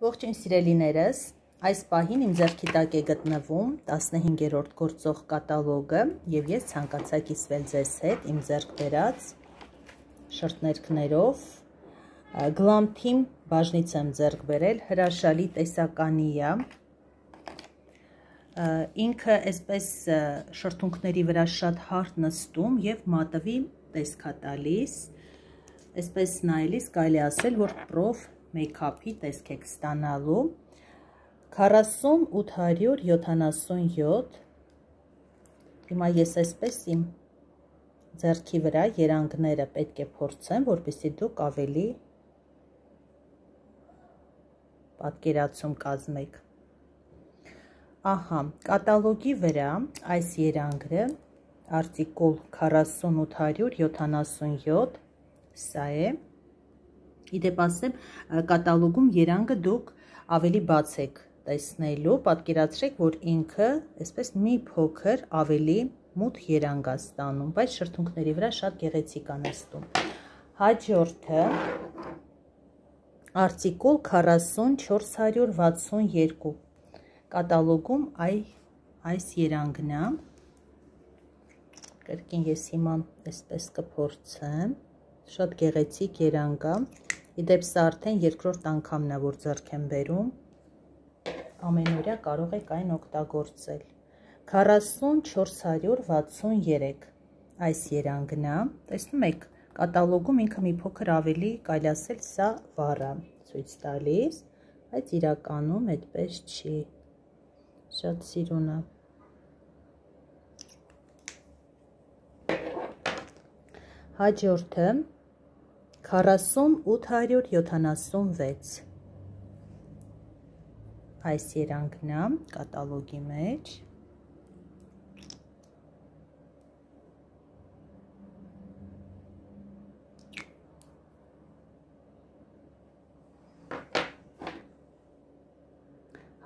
Ողջույն սիրելիներս, այս պահին իմ ձեռքի տակ է գտնվում 15-րդ գործող կատալոգը եւ ես ցանկացա կիսվել ձեզ հետ իմ ձեռք բերած շրթներքներով Glam Team բաժնից եմ ձեռք բերել, հրաշալի տեսականի է։ Ինքը այսպես շրթունքների վրա շատ հարթ նստում եւ մատվի տեսքա տալիս։ Այսպես նայելիս կարելի ասել, որ պրոֆ մեյքափի տեսք եք ստանալու 40877 հիմա ես այսպես իմ ձեռքի վրա երանգները պետք է փորձեմ, որպեսզի դուք ավելի պատկերացում կազմեք։ Ահա, կատալոգի վրա այս երանգը արտիկուլ 40877 սա է Իդեպ ասեմ, կատալոգում երանգը դուք ավելի բաց եք տեսնելու, պատկերացրեք, որ ինքը այսպես մի փոքր ավելի մութ երանգ է ստանում, բայց շրթունքների վրա շատ գեղեցիկ է նստում։ Հաջորդը. Արտիկուլ 40462 կատալոգում այ այս երանգն է։ Կրկին ես հիմա այսպես կփորձեմ։ Շատ գեղեցիկ երանգ է։ Իդեպ սա արդեն երկրորդ անգամն է, որ ձեռք եմ բերում։ Ամենօրյա կարող եք այն օգտագործել։ 40463 այս երանգն է։ Տեսնում եք, կատալոգում ինքը մի փոքր ավելի, կարելի ասել, սա վառը ցույց տալիս, բայց իրականում այդպես չի։ Շատ սիրուն է։ Հաջորդը 40876 այս երանքն է կատալոգի մեջ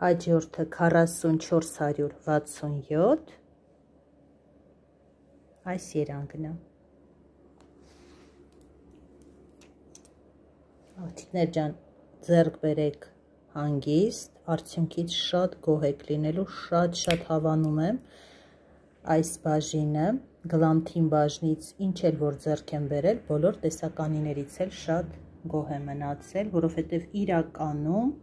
հաջորդը 4467 այս երանքն է Աղջիկներ ջան, ձեռք բերեք հանգիստ, արդյունքից շատ գոհ եք լինելու, շատ-շատ հավանում եմ այս բաժինը, գլամթին բաժնից ինչ էլ որ ձեռք եմ բերել, բոլոր տեսականիներից էլ շատ գոհ եմ մնացել, որովհետև իրականում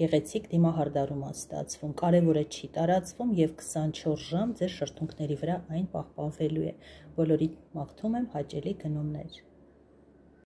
գեղեցիկ դիմահարդարում է ստացվում, կարևորը չի տարածվում և 24 ժամ ձեր շրթունքների վրա այն պահպանվելու է, բոլորիդ մաղթում եմ հաճելի գնումներ։